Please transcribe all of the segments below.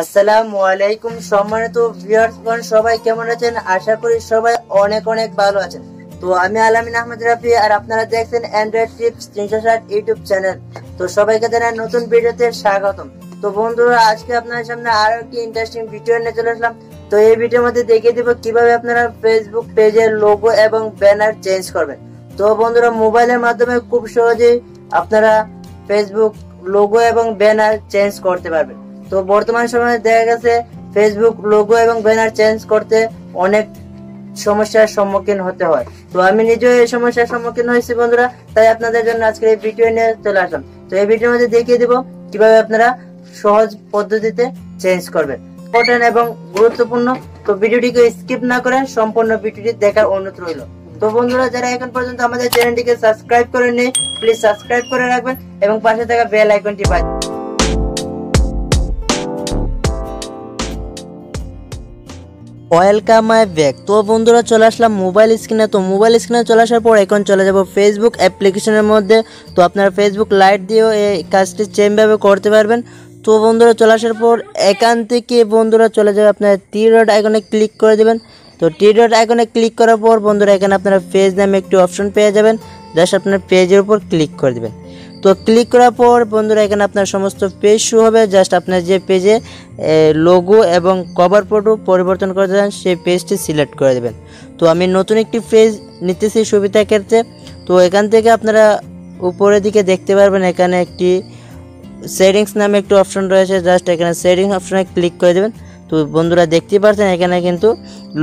আসসালামু আলাইকুম সম্মানিত ভিউয়ার্সগণ, সবাই কেমন আছেন? আশা করি সবাই অনেক অনেক ভালো আছেন। তো আমি আলামিন আহমেদ রাফি আর আপনারা দেখছেন অ্যান্ড্রয়েড টিপস তিনশো ষাট ইউটিউব চ্যানেল। তো সবাইকে জানাই নতুন ভিডিওতে স্বাগতম। তো বন্ধুরা, আজকে আপনাদের সামনে আরও একটি ইন্টারেস্টিং ভিডিও নিয়ে চলে আসলাম। তো এই ভিডিওর মধ্যে দেখিয়ে দিব কীভাবে আপনারা ফেসবুক পেজের লোগো এবং ব্যানার চেঞ্জ করবেন। তো বন্ধুরা, মোবাইলের মাধ্যমে খুব সহজেই আপনারা ফেসবুক লোগো এবং ব্যানার চেঞ্জ করতে পারবেন। তো বর্তমান সময়ে দেখা গেছে ফেসবুক লোগো এবং ব্যানার চেঞ্জ করতে অনেক সমস্যার সম্মুখীন হতে হয়। তো আমি নিজেও এই সমস্যার সম্মুখীন হয়েছি বন্ধুরা, তাই আপনাদের জন্য আজকে এই ভিডিও নিয়ে চলে আসলাম। তো এই ভিডিওর মধ্যে দেখিয়ে দিব কীভাবে আপনারা সহজ পদ্ধতিতে চেঞ্জ করবেন। ইম্পর্টেন্ট এবং গুরুত্বপূর্ণ, তো ভিডিওটিকে স্কিপ না করে সম্পূর্ণ ভিডিওটি দেখার অনুরোধ রইল। তো বন্ধুরা, যারা এখন পর্যন্ত আমাদের চ্যানেলটিকে সাবস্ক্রাইব করেননি প্লিজ সাবস্ক্রাইব করে রাখবেন এবং পাশে থাকা বেল আইকনটি বাজ ওয়েলকাম মাই ব্যাক তো বন্ধুরা, চলে আসলাম মোবাইল স্ক্রিনে তো মোবাইল স্ক্রিনে চলে আসার পর এখন চলে যাব ফেসবুক অ্যাপ্লিকেশনের মধ্যে। তো আপনারা ফেসবুক লাইট দিয়েও এই কাজটি সেমভাবে করতে পারবেন। তো বন্ধুরা, চলে আসার পর এখান থেকে বন্ধুরা চলে যাবে আপনার টি ডট আইকনে ক্লিক করে দেবেন। তো টি ডট আইকনে ক্লিক করার পর বন্ধুরা, এখানে আপনারা পেজ নামে একটি অপশন পেয়ে যাবেন। জাস্ট আপনার পেজের উপর ক্লিক করে দেবেন। তো ক্লিক করার পর বন্ধুরা, এখানে আপনার সমস্ত পেজ শু হবে। জাস্ট আপনার যে পেজে লোগো এবং কভার ফটো পরিবর্তন করে দেবেন, সেই পেজটি সিলেক্ট করে দেবেন। তো আমি নতুন একটি পেজ নিতেছি সুবিধা ক্ষেত্রে। তো এখান থেকে আপনারা উপরের দিকে দেখতে পারবেন, এখানে একটি সেটিংস নামে একটি অপশন রয়েছে। জাস্ট এখানে সেটিংস অপশনে ক্লিক করে দেবেন। তো বন্ধুরা, দেখতেই পাচ্ছেন এখানে কিন্তু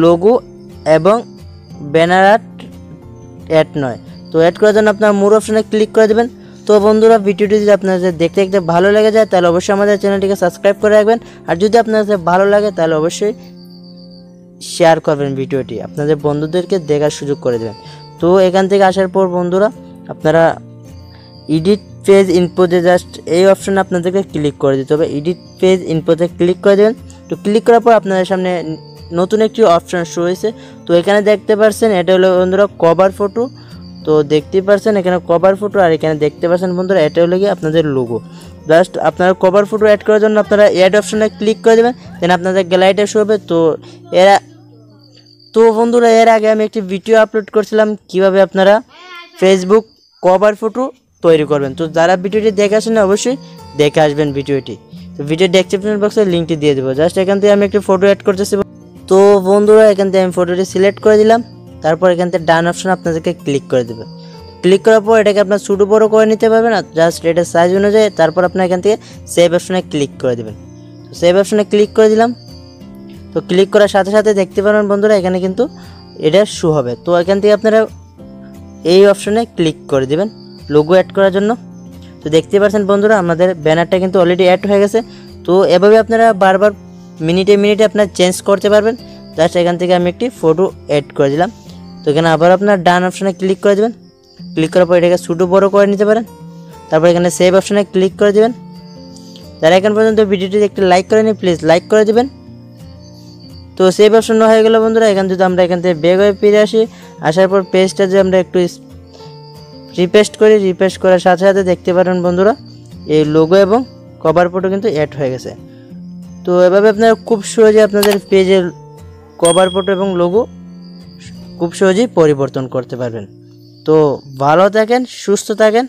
লোগো এবং ব্যানার আর্ট অ্যাড নয়। তো অ্যাড করার জন্য আপনার মোর অপশনে ক্লিক করে দেবেন। তো বন্ধুরা, ভিডিওটি যদি আপনাদের দেখতে দেখতে ভালো লেগে যায়, তাহলে অবশ্যই আমাদের চ্যানেলটিকে সাবস্ক্রাইব করে রাখবেন। আর যদি আপনাদের ভালো লাগে, তাহলে অবশ্যই শেয়ার করবেন ভিডিওটি। আপনাদের বন্ধুদেরকে দেখার সুযোগ করে দেবেন। তো এখান থেকে আসার পর বন্ধুরা, আপনারা এডিট পেজ ইনপোতে জাস্ট এই অপশানে আপনাদেরকে ক্লিক করে দিতে হবে। এডিট পেজ ইনপোতে ক্লিক করে দেবেন। তো ক্লিক করার পর আপনাদের সামনে নতুন একটি অপশান শো হয়েছে। তো এখানে দেখতে পাচ্ছেন, এটা হলো বন্ধুরা কভার ফটো তো দেখতেই পাচ্ছেন এখানে কভার ফটো আর এখানে দেখতে পাচ্ছেন বন্ধুরা, এটা হলো গিয়ে আপনাদের লোগো জাস্ট আপনারা কভার ফটো অ্যাড করার জন্য আপনারা অ্যাড অপশানে ক্লিক করে দেবেন দেন আপনাদের গ্যালারিটা শো হবে। তো এরা তো বন্ধুরা, এর আগে আমি একটি ভিডিও আপলোড করছিলাম, কীভাবে আপনারা ফেসবুক কভার ফটো তৈরি করবেন। তো যারা ভিডিওটি দেখে আসেন অবশ্যই দেখে আসবেন ভিডিওটি তো ভিডিও ডেসক্রিপশন বক্সে লিঙ্কটি দিয়ে দেবো। জাস্ট এখান থেকে আমি একটি ফটো অ্যাড করতেছি। তো বন্ধুরা, এখান থেকে আমি ফটোটি সিলেক্ট করে দিলাম। তারপর এখান থেকে ডান অপশন আপনাদেরকে ক্লিক করে দেবে। ক্লিক করার পর এটাকে আপনার ছোটো বড়ো করে নিতে পারবেন আর জাস্ট এটার সাইজ অনুযায়ী, তারপর আপনার এখান থেকে সেভ অপশনে ক্লিক করে দেবেন। তো সেভ অপশনে ক্লিক করে দিলাম। তো ক্লিক করার সাথে সাথে দেখতে পারবেন বন্ধুরা, এখানে কিন্তু এটা শু হবে। তো এখান থেকে আপনারা এই অপশনে ক্লিক করে দেবেন লোগো অ্যাড করার জন্য। তো দেখতে পাচ্ছেন বন্ধুরা, আমাদের ব্যানারটা কিন্তু অলরেডি অ্যাড হয়ে গেছে। তো এভাবে আপনারা বারবার মিনিটে মিনিটে আপনার চেঞ্জ করতে পারবেন। জাস্ট এখান থেকে আমি একটি ফটো অ্যাড করে দিলাম। তো এখানে আবার আপনার ডান অপশানে ক্লিক করে দেবেন। ক্লিক করার পর এটাকে ছোটো বড়ো করে নিতে পারেন। তারপর এখানে সেভ অপশানে ক্লিক করে দেবেন। যারা এখন পর্যন্ত ভিডিওটি একটি লাইক করে নিন প্লিজ লাইক করে দেবেন। তো সেভ অপশন হয়ে গেল বন্ধুরা, এখান যদি আমরা এখান থেকে বেগ হয়ে ফিরে আসি। আসার পর পেজটা যে আমরা একটু রিপেস্ট করি রিপেস্ট করার সাথে সাথে দেখতে পারেন বন্ধুরা, এই লোগো এবং কভার ফটো কিন্তু অ্যাড হয়ে গেছে। তো এভাবে আপনারা খুব সহজে আপনাদের পেজের কভার ফটো এবং লোগো খুব সহজেই পরিবর্তন করতে পারবেন। তো ভালো থাকেন সুস্থ থাকেন।